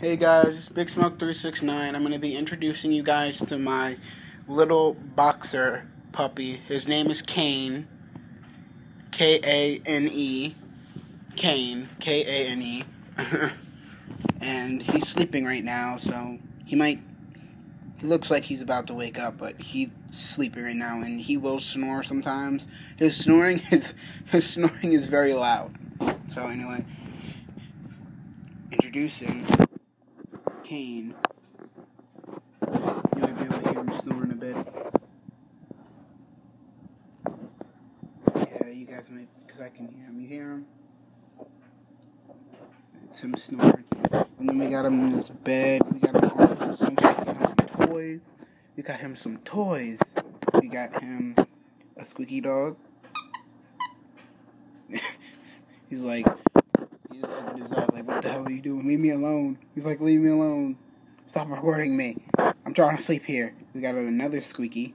Hey guys, it's Big Smoke 369. I'm going to be introducing you guys to my little boxer puppy. His name is Kane. K A N E. Kane. K A N E. and he's sleeping right now, so he might. He looks like he's about to wake up, but he's sleeping right now, and he will snore sometimes. His snoring is his snoring is very loud. So anyway, introducing Kane. You might be able to hear him snoring a bit. Yeah, you guys might, because I can hear him. You hear him? It's him snoring. And then we got him in his bed. We got him some, we got him some toys. We got him some toys. We got him a squeaky dog. He's like, he just opened his eyes like, what the hell are you doing? Leave me alone. He's like, leave me alone. Stop recording me. I'm trying to sleep here. We got another squeaky.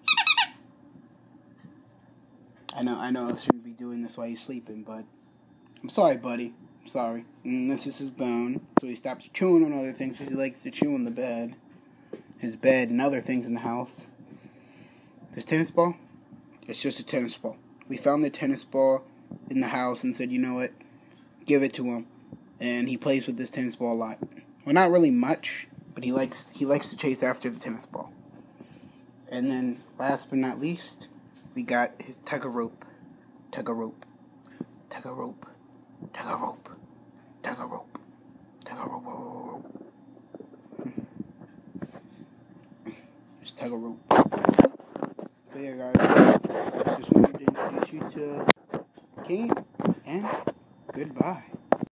I know, I know I shouldn't be doing this while he's sleeping, but I'm sorry, buddy. I'm sorry. And this is his bone, so he stops chewing on other things because he likes to chew on the bed. His bed and other things in the house. His tennis ball? It's just a tennis ball. We found the tennis ball in the house and said, you know what? Give it to him. And he plays with this tennis ball a lot. Well, not really much, but he likes he likes to chase after the tennis ball. And then, last but not least, we got his tug a rope, tug a rope, tug a rope, tug a rope, tug a rope, tug a rope, Just tug a rope. So yeah, guys, just wanted to introduce you to Kane, and goodbye.